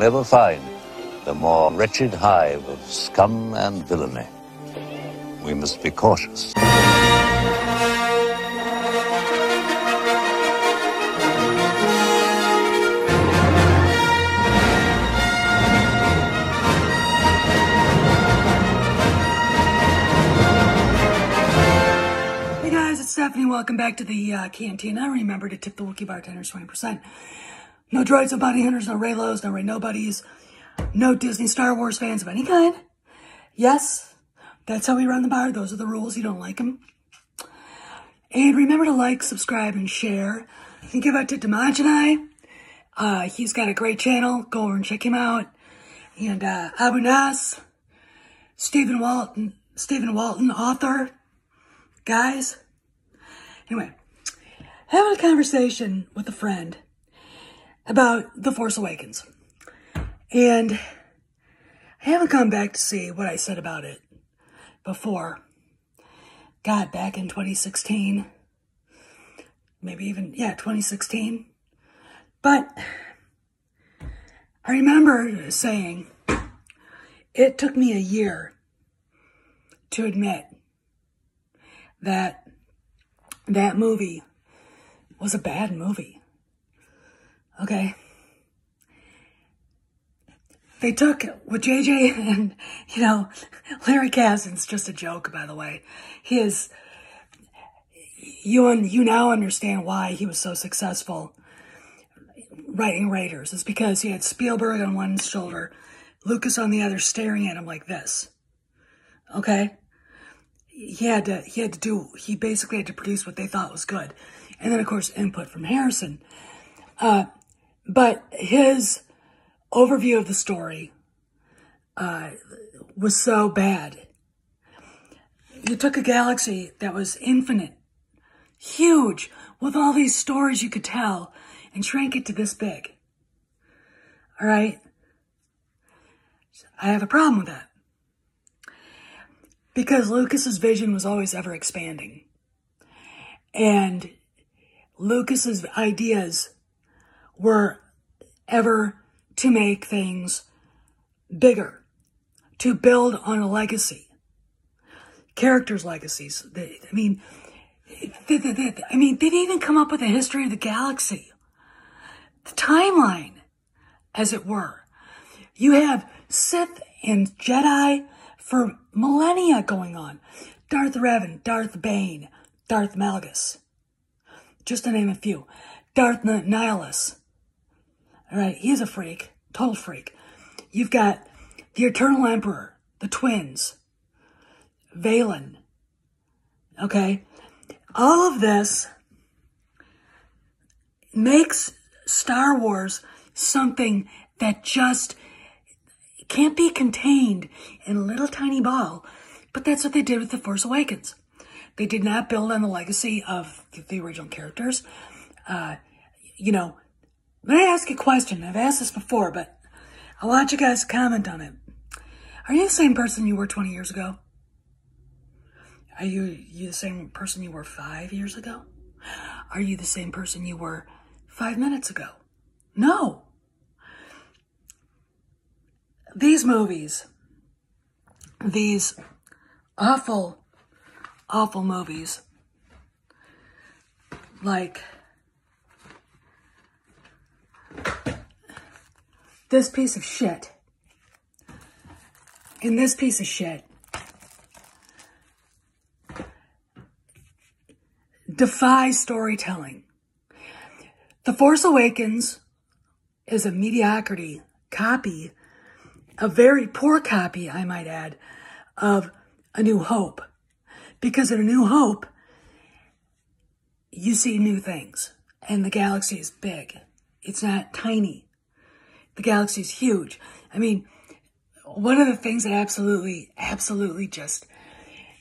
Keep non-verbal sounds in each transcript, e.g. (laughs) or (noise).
can ever find, the more wretched hive of scum and villainy. We must be cautious. Hey guys, it's Stephanie. Welcome back to the uh, Cantina. Remember to tip the Wookiee bartenders 20%. No droids, no bounty hunters, no Reylos, no Rey Nobodies, no Disney Star Wars fans of any kind. Yes, that's how we run the bar. Those are the rules. You don't like them. And remember to like, subscribe, and share. And give out to Dimajanai. Uh, he's got a great channel. Go over and check him out. And uh, Abu Nas, Stephen Walton, Stephen Walton, author, guys. Anyway, having a conversation with a friend about The Force Awakens. And I haven't come back to see what I said about it before. God, back in 2016. Maybe even, yeah, 2016. But I remember saying it took me a year to admit that that movie was a bad movie. Okay. They took with JJ and, you know, Larry Kasdan's just a joke, by the way. He is, you, and you now understand why he was so successful writing Raiders. It's because he had Spielberg on one shoulder, Lucas on the other, staring at him like this. Okay? He had to, he had to do, he basically had to produce what they thought was good. And then, of course, input from Harrison. Uh, but his overview of the story uh, was so bad. You took a galaxy that was infinite, huge, with all these stories you could tell, and shrank it to this big. All right? I have a problem with that. Because Lucas's vision was always ever expanding. And Lucas's ideas were ever to make things bigger, to build on a legacy, characters' legacies. I mean, they, they, they, I mean, they didn't even come up with a history of the galaxy, the timeline, as it were. You have Sith and Jedi for millennia going on. Darth Revan, Darth Bane, Darth Malgus. Just to name a few. Darth Nihilus. All right, he's a freak, total freak. You've got the Eternal Emperor, the twins, Valen. Okay, all of this makes Star Wars something that just can't be contained in a little tiny ball. But that's what they did with The Force Awakens. They did not build on the legacy of the original characters. Uh, you know, let me ask you a question. I've asked this before, but I want you guys to comment on it. Are you the same person you were 20 years ago? Are you, you the same person you were five years ago? Are you the same person you were five minutes ago? No. These movies, these awful, awful movies, like this piece of shit and this piece of shit defy storytelling. The Force Awakens is a mediocrity copy, a very poor copy, I might add, of A New Hope. Because in A New Hope, you see new things, and the galaxy is big. It's not tiny. The galaxy is huge. I mean, one of the things that absolutely, absolutely just,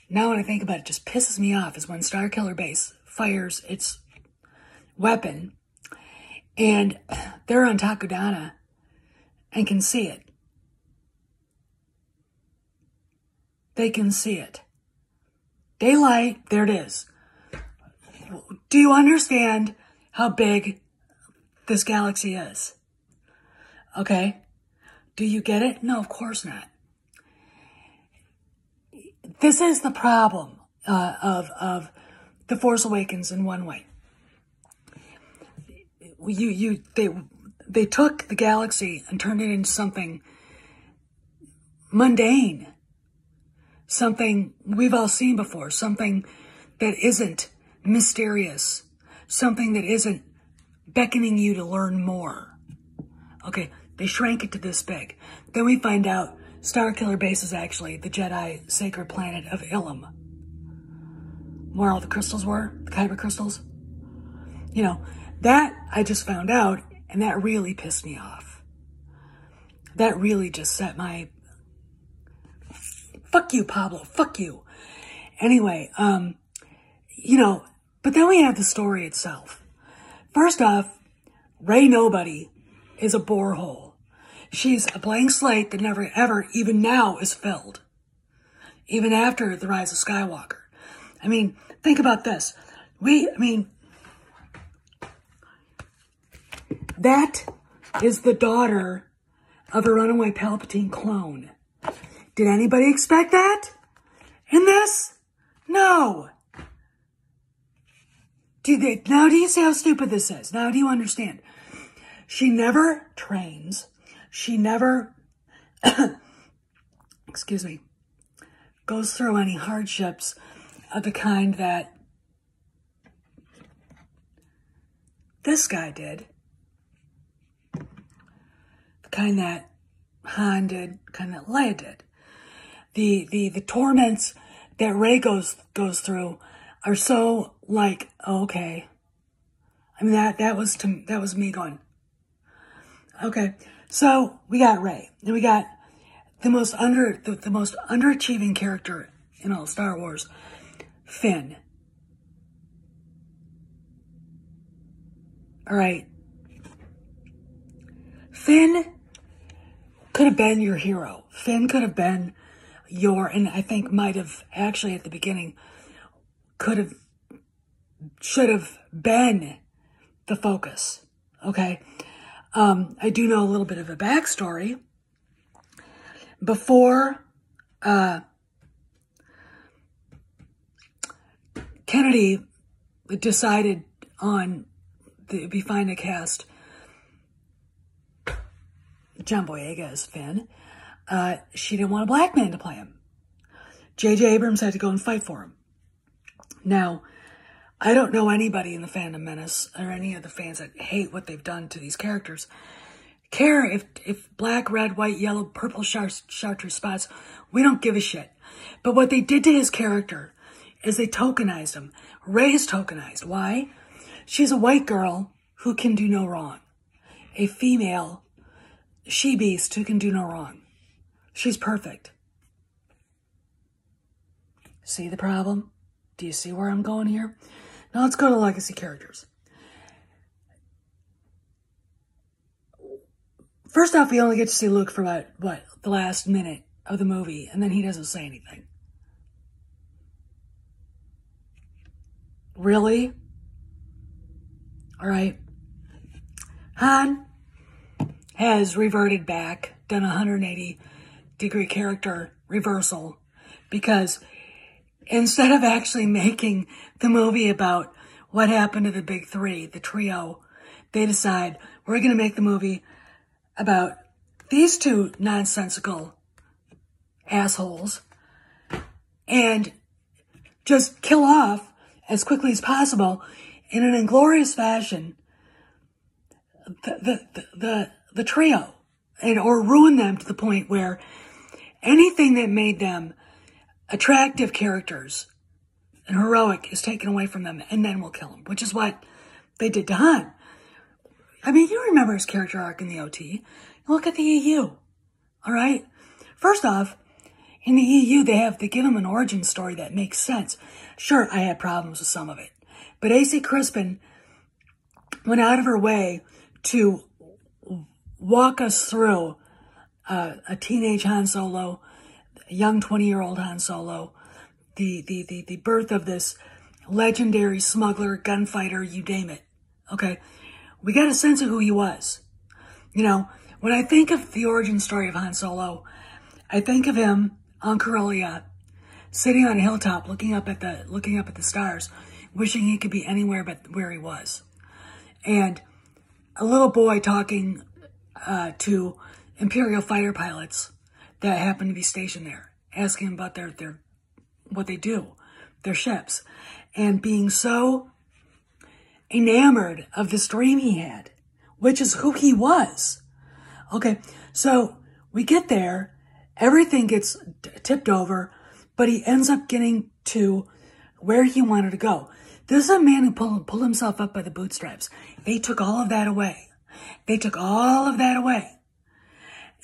now when I think about it, just pisses me off is when Starkiller Base fires its weapon and they're on Takodana and can see it. They can see it. Daylight, there it is. Do you understand how big this galaxy is? Okay? Do you get it? No, of course not. This is the problem uh, of of the Force Awakens in one way. You you they they took the galaxy and turned it into something mundane, something we've all seen before, something that isn't mysterious, something that isn't beckoning you to learn more. Okay, they shrank it to this big. Then we find out Starkiller Base is actually the Jedi sacred planet of Ilum, where all the crystals were, the kyber crystals. You know, that I just found out, and that really pissed me off. That really just set my fuck you, Pablo, fuck you. Anyway, um, you know, but then we have the story itself. First off, Rey Nobody is a borehole. She's a blank slate that never ever, even now, is filled. Even after the rise of Skywalker. I mean, think about this. We, I mean, that is the daughter of a runaway Palpatine clone. Did anybody expect that? In this? No. Do they, now do you see how stupid this is? Now do you understand? She never trains. She never, (coughs) excuse me, goes through any hardships of the kind that this guy did. The kind that Han did, kind that Leia did. The, the, the torments that Rey goes, goes through are so like, okay. I mean, that, that was to, that was me going, okay. So we got Rey, and we got the most under, the, the most underachieving character in all Star Wars, Finn. All right. Finn could have been your hero. Finn could have been your, and I think might have actually at the beginning could have, should have been the focus. Okay. Um, I do know a little bit of a backstory. Before, uh, Kennedy decided on the be fine to cast John Boyega as Finn. Uh, she didn't want a black man to play him. J.J. Abrams had to go and fight for him. Now, I don't know anybody in the fandom menace or any of the fans that hate what they've done to these characters care if if black, red, white, yellow, purple chartreuse spots. We don't give a shit. But what they did to his character is they tokenized him. Rey is tokenized. Why? She's a white girl who can do no wrong. A female she beast who can do no wrong. She's perfect. See the problem? Do you see where I'm going here? Now let's go to legacy characters. First off, we only get to see Luke for about, what, the last minute of the movie, and then he doesn't say anything. Really? Alright. Han has reverted back, done a 180 degree character reversal, because instead of actually making the movie about what happened to the big three, the trio, they decide we're going to make the movie about these two nonsensical assholes and just kill off as quickly as possible in an inglorious fashion the, the, the, the, trio and, or ruin them to the point where anything that made them attractive characters and heroic is taken away from them, and then we'll kill him, which is what they did to Han. I mean, you remember his character arc in the OT. Look at the EU. All right. First off, in the EU, they have, they give him an origin story that makes sense. Sure, I had problems with some of it, but AC Crispin went out of her way to walk us through uh, a teenage Han Solo, young 20 year old Han Solo, the, the, the, the birth of this legendary smuggler, gunfighter, you name it. Okay. We got a sense of who he was. You know, When I think of the origin story of Han Solo, I think of him on Corellia, sitting on a hilltop, looking up at the looking up at the stars, wishing he could be anywhere but where he was, and a little boy talking uh, to Imperial fighter pilots that happen to be stationed there, asking about their their what they do, their ships, and being so enamored of this dream he had, which is who he was. Okay, so we get there, everything gets tipped over, but he ends up getting to where he wanted to go. This is a man who pulled, pulled himself up by the bootstraps. They took all of that away. They took all of that away.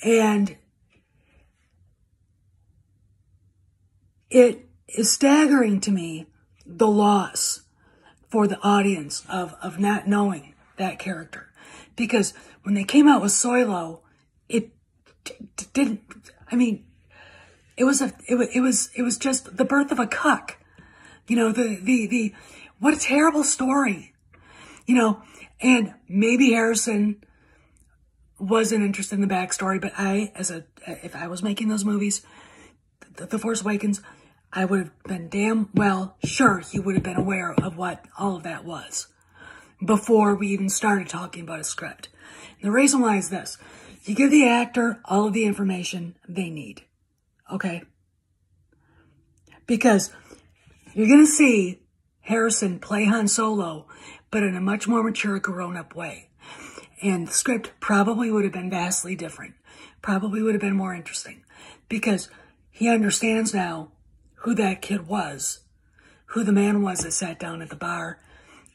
And it is staggering to me the loss for the audience of, of not knowing that character. Because when they came out with Solo, it didn't, I mean, it was a, it was, it was, it was just the birth of a cuck. You know, the, the, the, what a terrible story. You know, and maybe Harrison wasn't interested in the backstory, but I, as a, if I was making those movies, the, Force Awakens, I would have been damn well sure he would have been aware of what all of that was before we even started talking about a script. And the reason why is this. You give the actor all of the information they need. Okay? Because you're going to see Harrison play Han Solo, but in a much more mature, grown-up way. And the script probably would have been vastly different. Probably would have been more interesting. Because he understands now who that kid was, who the man was that sat down at the bar,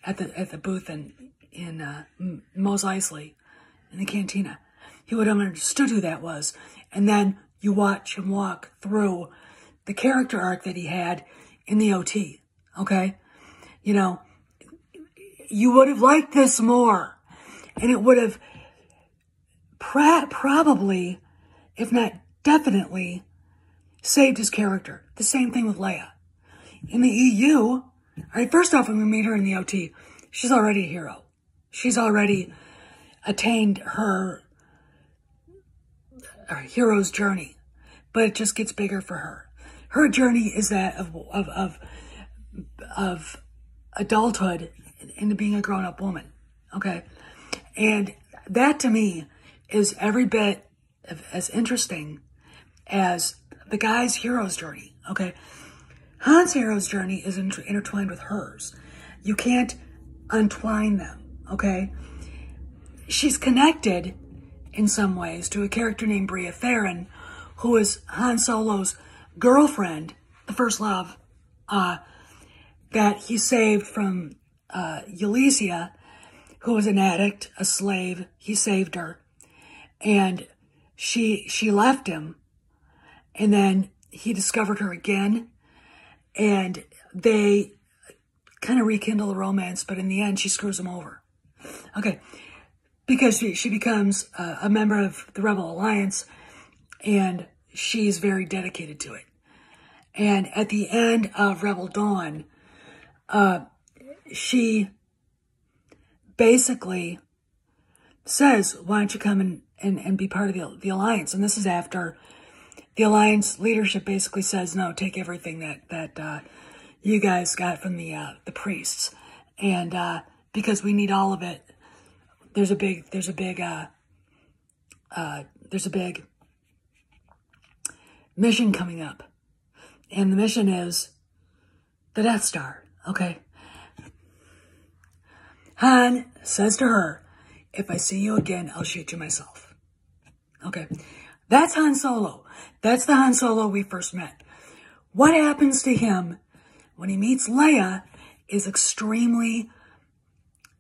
at the at the booth in in uh, Mos Eisley, in the cantina. He would have understood who that was, and then you watch him walk through the character arc that he had in the OT. Okay, you know, you would have liked this more, and it would have probably, if not definitely, saved his character. The same thing with Leia. In the EU, all right, first off, when we meet her in the OT, she's already a hero. She's already attained her, her hero's journey, but it just gets bigger for her. Her journey is that of, of, of, of adulthood into being a grown up woman. Okay. And that to me is every bit of, as interesting as the guy's hero's journey, okay? Han's hero's journey is inter intertwined with hers. You can't untwine them, okay? She's connected in some ways to a character named Bria Tharen, who is Han Solo's girlfriend, the first love, uh, that he saved from uh, who was an addict, a slave. He saved her. And she she left him and then he discovered her again and they kind of rekindle the romance, but in the end, she screws him over. Okay. Because she, she becomes uh, a member of the Rebel Alliance and she's very dedicated to it. And at the end of Rebel Dawn, uh, she basically says, why don't you come and, and, and be part of the, the alliance? And this is after the alliance leadership basically says, no, take everything that, that, uh, you guys got from the, uh, the priests. And, uh, because we need all of it, there's a big, there's a big, uh, uh, there's a big mission coming up. And the mission is the Death Star. Okay. Han says to her, if I see you again, I'll shoot you myself. Okay. That's Han Solo. That's the Han Solo we first met. What happens to him when he meets Leia is extremely,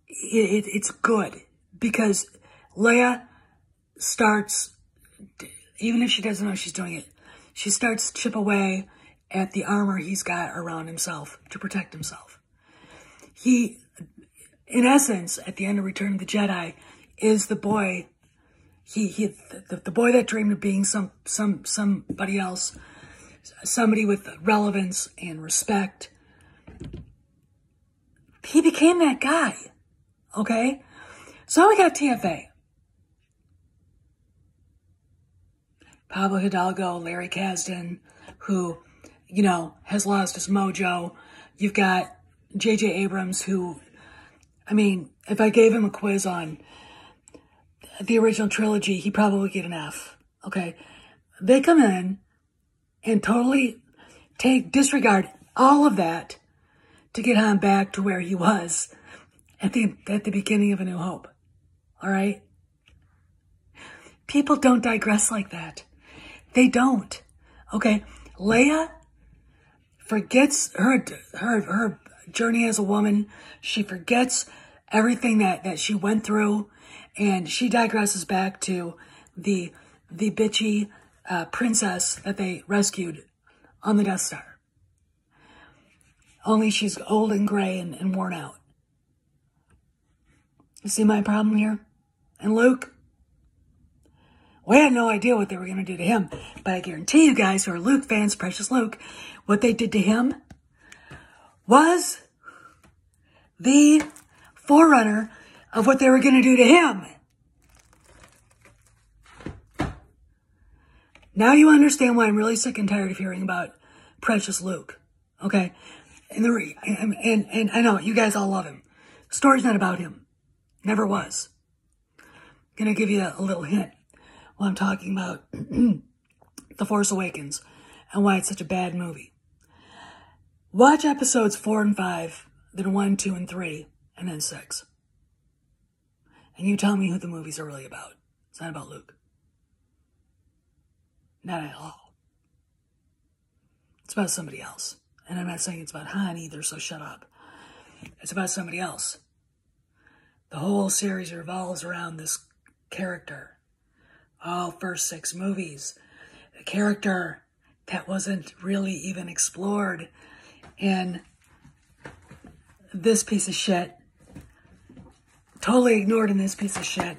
it, it, it's good because Leia starts, even if she doesn't know she's doing it, she starts chip away at the armor he's got around himself to protect himself. He, in essence, at the end of Return of the Jedi, is the boy he, he the, the boy that dreamed of being some, some, somebody else, somebody with relevance and respect. He became that guy. Okay. So we got TFA. Pablo Hidalgo, Larry Kasdan, who, you know, has lost his mojo. You've got J.J. Abrams, who, I mean, if I gave him a quiz on the original trilogy, he probably get an F. Okay. They come in and totally take, disregard all of that to get on back to where he was at the, at the beginning of A New Hope. All right. People don't digress like that. They don't. Okay. Leia forgets her, her, her journey as a woman. She forgets everything that, that she went through and she digresses back to the, the bitchy, uh, princess that they rescued on the Death Star. Only she's old and gray and, and worn out. You see my problem here? And Luke? We had no idea what they were going to do to him. But I guarantee you guys who are Luke fans, Precious Luke, what they did to him was the forerunner of what they were going to do to him. Now you understand why I'm really sick and tired of hearing about Precious Luke. Okay? And, the, and, and, and I know you guys all love him. The story's not about him. Never was. I'm going to give you a little hint while I'm talking about (clears throat) The Force Awakens and why it's such a bad movie. Watch episodes four and five, then one, two, and three, and then six. And you tell me who the movies are really about. It's not about Luke. Not at all. It's about somebody else. And I'm not saying it's about Han either, so shut up. It's about somebody else. The whole series revolves around this character. All first six movies. The character that wasn't really even explored in this piece of shit. Totally ignored in this piece of shit.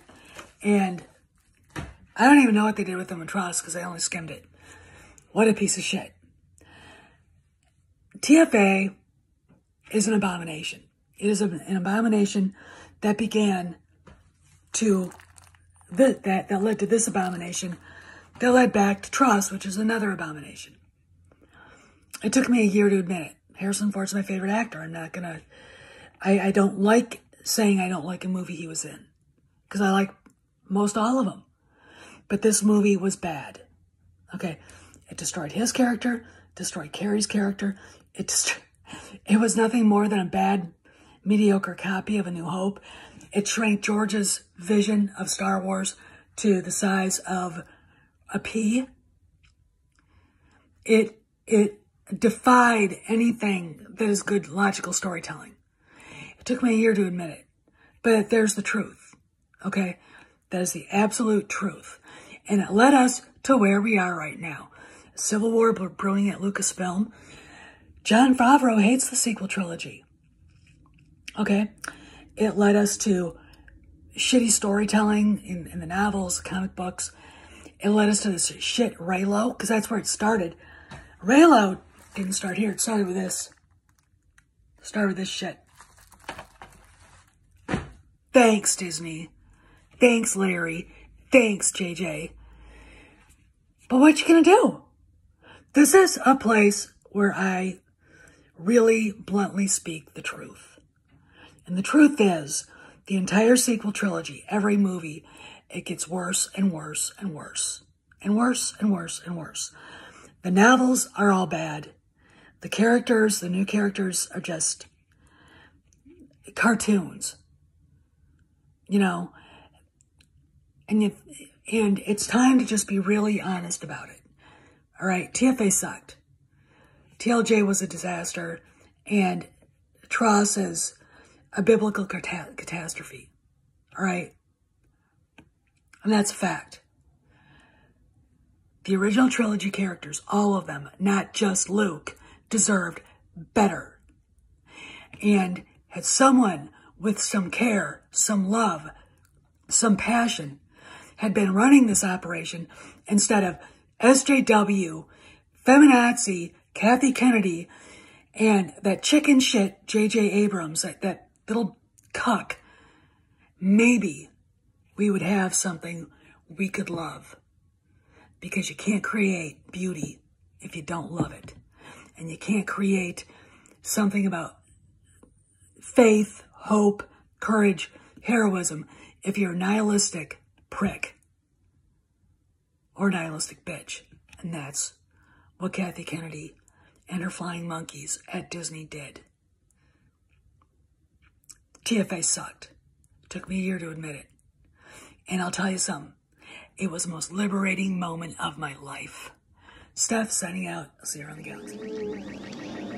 And I don't even know what they did with the TROS because I only skimmed it. What a piece of shit. TFA is an abomination. It is an abomination that began to that that led to this abomination that led back to TROS, which is another abomination. It took me a year to admit it. Harrison Ford's my favorite actor. I'm not gonna. I, I don't like saying I don't like a movie he was in because I like most all of them. But this movie was bad. Okay, it destroyed his character, destroyed Carrie's character. It just, (laughs) it was nothing more than a bad, mediocre copy of A New Hope. It shrank George's vision of Star Wars to the size of a pea. It, it defied anything that is good logical storytelling. Took me a year to admit it, but there's the truth. Okay. That is the absolute truth. And it led us to where we are right now. Civil War brewing at Lucasfilm. Jon Favreau hates the sequel trilogy. Okay. It led us to shitty storytelling in, in the novels, comic books. It led us to this shit Reylo, because that's where it started. Reylo didn't start here. It started with this. Started with this shit. Thanks, Disney. Thanks, Larry. Thanks, JJ. But what you gonna do? This is a place where I really bluntly speak the truth. And the truth is, the entire sequel trilogy, every movie, it gets worse and worse and worse. And worse and worse and worse. The novels are all bad. The characters, the new characters are just cartoons. You know, and and it's time to just be really honest about it. All right, TFA sucked. TLJ was a disaster, and TROS is a biblical cata catastrophe. All right? And that's a fact. The original trilogy characters, all of them, not just Luke, deserved better. And had someone with some care, some love, some passion, had been running this operation instead of SJW, feminazi, Kathy Kennedy, and that chicken shit J.J. Abrams, that, that little cuck, maybe we would have something we could love. because you can't create beauty if you don't love it. And you can't create something about faith, hope, courage, heroism if you're a nihilistic prick or nihilistic bitch. And that's what Kathy Kennedy and her flying monkeys at Disney did. TFA sucked. Took me a year to admit it. And I'll tell you something. It was the most liberating moment of my life. Steph, signing out. I'll see you around the galaxy.